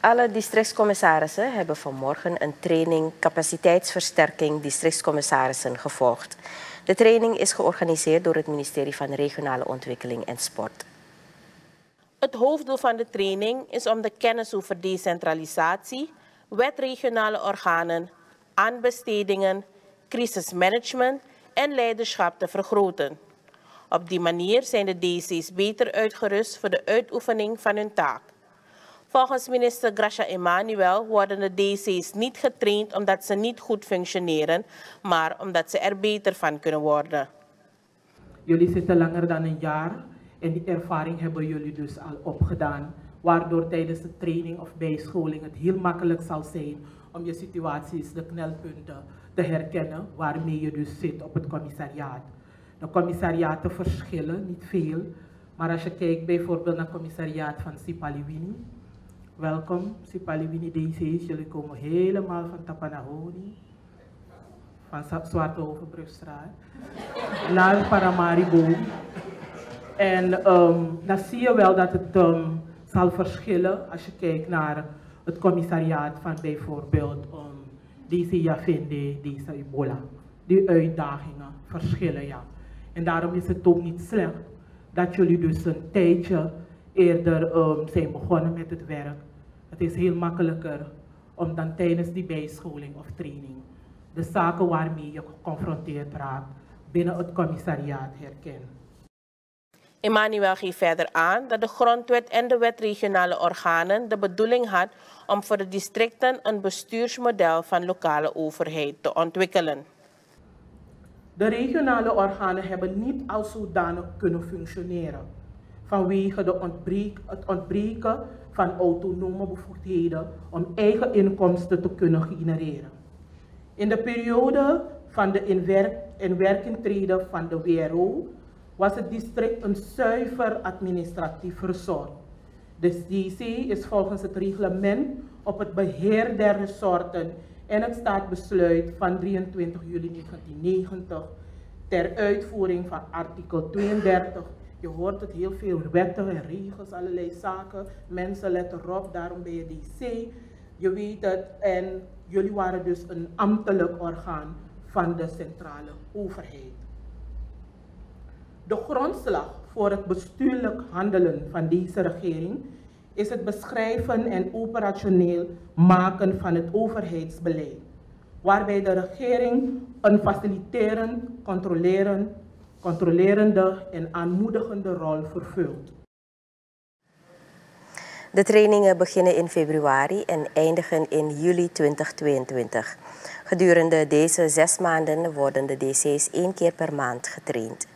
Alle districtscommissarissen hebben vanmorgen een training capaciteitsversterking districtscommissarissen gevolgd. De training is georganiseerd door het ministerie van Regionale Ontwikkeling en Sport. Het hoofddoel van de training is om de kennis over decentralisatie, wetregionale organen, aanbestedingen, crisismanagement en leiderschap te vergroten. Op die manier zijn de DC's beter uitgerust voor de uitoefening van hun taak. Volgens minister Gracia Emanuel worden de DC's niet getraind omdat ze niet goed functioneren, maar omdat ze er beter van kunnen worden. Jullie zitten langer dan een jaar en die ervaring hebben jullie dus al opgedaan, waardoor tijdens de training of bijscholing het heel makkelijk zal zijn om je situaties, de knelpunten te herkennen waarmee je dus zit op het commissariaat. De commissariaten verschillen niet veel, maar als je kijkt bijvoorbeeld naar het commissariaat van Sipaliwini, welkom Sipaliwini DC's, jullie komen helemaal van Tapanahoni, van Zwarte Overbrugstraat, naar Paramaribo. En um, dan zie je wel dat het um, zal verschillen als je kijkt naar het commissariaat van bijvoorbeeld um, deze Javinde, deze Ebola. Die uitdagingen verschillen, ja. En daarom is het ook niet slecht dat jullie dus een tijdje eerder um, zijn begonnen met het werk. Het is heel makkelijker om dan tijdens die bijscholing of training de zaken waarmee je geconfronteerd raakt binnen het commissariaat herkennen. Emmanuel geeft verder aan dat de grondwet en de wet regionale organen de bedoeling had om voor de districten een bestuursmodel van lokale overheid te ontwikkelen. De regionale organen hebben niet als zodanig kunnen functioneren vanwege ontbreek, het ontbreken van autonome bevoegdheden om eigen inkomsten te kunnen genereren. In de periode van de inwerk, inwerking treden van de WRO was het district een zuiver administratief resort. De DC is volgens het reglement op het beheer der resorten en het staatsbesluit van 23 juli 1990 ter uitvoering van artikel 32. Je hoort het heel veel wetten en regels, allerlei zaken. Mensen letten erop, daarom ben je DC. Je weet het en jullie waren dus een ambtelijk orgaan van de centrale overheid. De grondslag voor het bestuurlijk handelen van deze regering is het beschrijven en operationeel maken van het overheidsbeleid, waarbij de regering een faciliterend, controlerend, controlerende en aanmoedigende rol vervult. De trainingen beginnen in februari en eindigen in juli 2022. Gedurende deze zes maanden worden de DC's één keer per maand getraind.